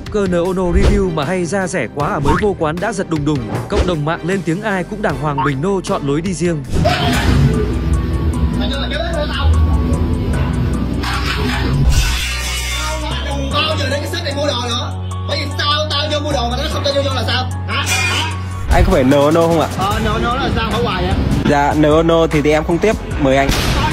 tiktoker Noono review mà hay ra rẻ quá à mới vô quán đã giật đùng đùng. Cộng đồng mạng lên tiếng ai cũng đàng hoàng bình nô chọn lối đi riêng. Mày cho mày cái bếp của tao Tao nói đừng bao giờ đến cái shop này mua đồ nữa Bởi vì sao tao vô mua đồ mà nó không cho vô vô là sao Hả? Hả? Anh có phải NONO không ạ? Ờ, nó nó là sao hỏi hoài vậy Dạ NONO thì, thì em không tiếp Mời anh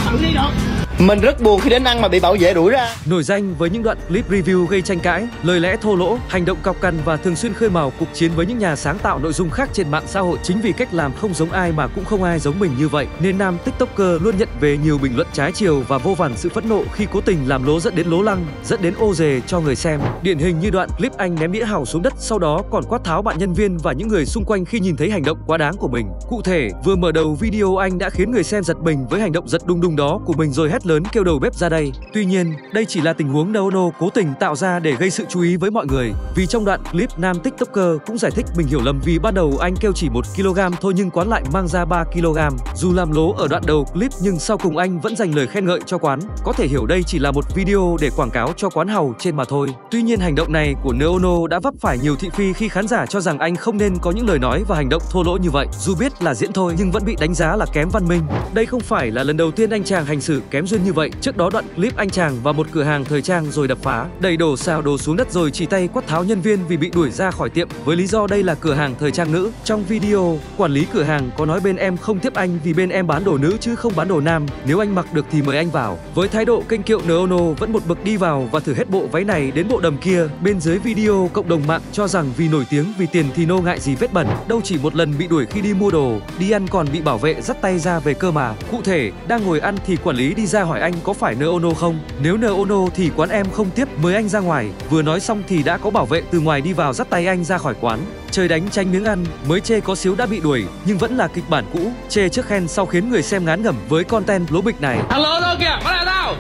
thử đi được mình rất buồn khi đến ăn mà bị bảo vệ đuổi ra Nổi danh với những đoạn clip review gây tranh cãi, lời lẽ thô lỗ, hành động cọc cằn và thường xuyên khơi mào cuộc chiến với những nhà sáng tạo nội dung khác trên mạng xã hội. Chính vì cách làm không giống ai mà cũng không ai giống mình như vậy, nên nam tiktoker luôn nhận về nhiều bình luận trái chiều và vô vàn sự phẫn nộ khi cố tình làm lố dẫn đến lố lăng, dẫn đến ô dề cho người xem. Điển hình như đoạn clip anh ném đĩa hào xuống đất sau đó còn quát tháo bạn nhân viên và những người xung quanh khi nhìn thấy hành động quá đáng của mình. Cụ thể, vừa mở đầu video anh đã khiến người xem giật mình với hành động giật đùng đùng đó của mình rồi hét lớn kêu đầu bếp ra đây. Tuy nhiên, đây chỉ là tình huống Naono cố tình tạo ra để gây sự chú ý với mọi người. Vì trong đoạn clip nam tiktoker cũng giải thích mình hiểu lầm vì ban đầu anh kêu chỉ 1 kg thôi nhưng quán lại mang ra 3 kg. Dù làm lố ở đoạn đầu clip nhưng sau cùng anh vẫn dành lời khen ngợi cho quán. Có thể hiểu đây chỉ là một video để quảng cáo cho quán hàu trên mà thôi. Tuy nhiên hành động này của Neono đã vấp phải nhiều thị phi khi khán giả cho rằng anh không nên có những lời nói và hành động thô lỗ như vậy. Dù biết là diễn thôi nhưng vẫn bị đánh giá là kém văn minh. Đây không phải là lần đầu tiên anh chàng hành xử kém duyên như vậy. Trước đó đoạn clip anh chàng vào một cửa hàng thời trang rồi đập phá, đầy đổ xào đồ xuống đất rồi chỉ tay quát tháo nhân viên vì bị đuổi ra khỏi tiệm với lý do đây là cửa hàng thời trang nữ. Trong video, quản lý cửa hàng có nói bên em không tiếp anh vì bên em bán đồ nữ chứ không bán đồ nam. Nếu anh mặc được thì mời anh vào. Với thái độ kênh kiệu Noono vẫn một bậc đi vào và thử hết bộ váy này đến bộ đầm kia. Bên dưới video cộng đồng mạng cho rằng vì nổi tiếng vì tiền thì nô ngại gì vết bẩn. Đâu chỉ một lần bị đuổi khi đi mua đồ, đi ăn còn bị bảo vệ dắt tay ra về cơ mà. Cụ thể, đang ngồi ăn thì quản lý đi ra hỏi anh có phải Noono không? Nếu Noono thì quán em không tiếp mời anh ra ngoài. Vừa nói xong thì đã có bảo vệ từ ngoài đi vào dắt tay anh ra khỏi quán. Trời đánh tranh miếng ăn, mới chê có xíu đã bị đuổi, nhưng vẫn là kịch bản cũ. Chê trước khen sau khiến người xem ngán ngẩm với content lố bịch này. Alo đâu kìa, bắt lại tao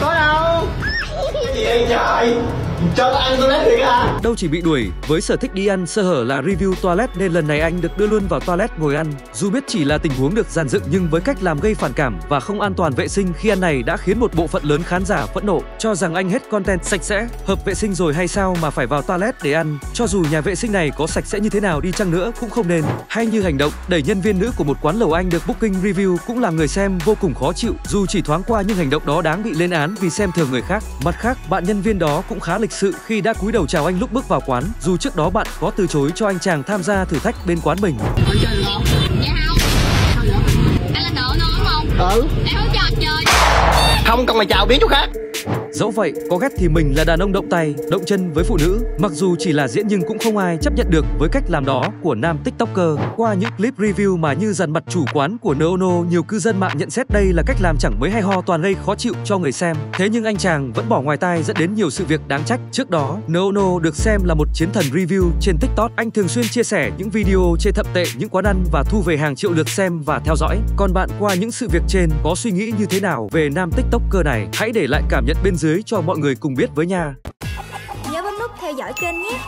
Có đâu Cái gì đây trời cho ăn toilet thiệt à Đâu chỉ bị đuổi, với sở thích đi ăn sơ hở là review toilet nên lần này anh được đưa luôn vào toilet ngồi ăn. Dù biết chỉ là tình huống được dàn dựng nhưng với cách làm gây phản cảm và không an toàn vệ sinh khi ăn này đã khiến một bộ phận lớn khán giả phẫn nộ, cho rằng anh hết content sạch sẽ, hợp vệ sinh rồi hay sao mà phải vào toilet để ăn. Cho dù nhà vệ sinh này có sạch sẽ như thế nào đi chăng nữa cũng không nên. Hay như hành động đẩy nhân viên nữ của một quán lẩu anh được booking review cũng làm người xem vô cùng khó chịu. Dù chỉ thoáng qua nhưng hành động đó đáng bị lên án vì xem thường người khác. Mặt khác, bạn nhân viên đó cũng khá lịch sự khi đã cúi đầu chào anh lúc bước vào quán, dù trước đó bạn có từ chối cho anh chàng tham gia thử thách bên quán mình. Mày chơi được không Dạ không Anh là nợ nó không? Ừ Em không cho anh chơi Không cần mày chào biến chỗ khác Dẫu vậy, có ghét thì mình là đàn ông động tay, động chân với phụ nữ. Mặc dù chỉ là diễn nhưng cũng không ai chấp nhận được với cách làm đó của nam tiktoker. Qua những clip review mà như dằn mặt chủ quán của Noono, nhiều cư dân mạng nhận xét đây là cách làm chẳng mấy hay ho toàn gây khó chịu cho người xem. Thế nhưng anh chàng vẫn bỏ ngoài tai dẫn đến nhiều sự việc đáng trách. Trước đó, Noono được xem là một chiến thần review trên TikTok. Anh thường xuyên chia sẻ những video chê thậm tệ những quán ăn và thu về hàng triệu lượt xem và theo dõi. Còn bạn qua những sự việc trên có suy nghĩ như thế nào về nam tiktoker này? Hãy để lại cảm nhận nhận bên dưới cho mọi người cùng biết với nha. Nhớ bấm nút theo dõi kênh nhé